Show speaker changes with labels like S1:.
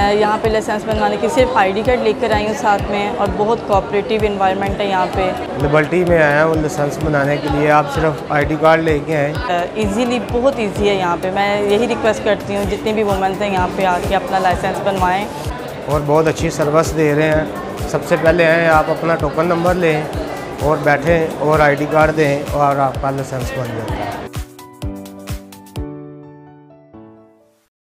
S1: यहाँ पे लाइसेंस बनवाने की सिर्फ़ आईडी कार्ड लेकर आई हूँ साथ में और बहुत कोऑपरेटिव इन्वायरमेंट है यहाँ पे।
S2: लिबर्टी में आया हूँ लाइसेंस बनाने के लिए। आप सिर्फ़ आईडी कार्ड लेके आए?
S1: इजीली बहुत इजी है यहाँ पे। मैं यही रिक्वेस्ट करती हूँ जितनी भी वुमेंस हैं यहाँ पे आके अपना लाइसेंस बनवाएँ।
S2: और बहुत अच्छी सर्विस दे रहे हैं। सबसे पहले हैं आप अपना टोकन नंबर लें और बैठें और आईडी कार्ड दें और आपका लाइसेंस बन जाए।